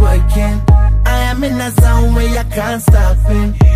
working. I am in a zone where I can't stop it.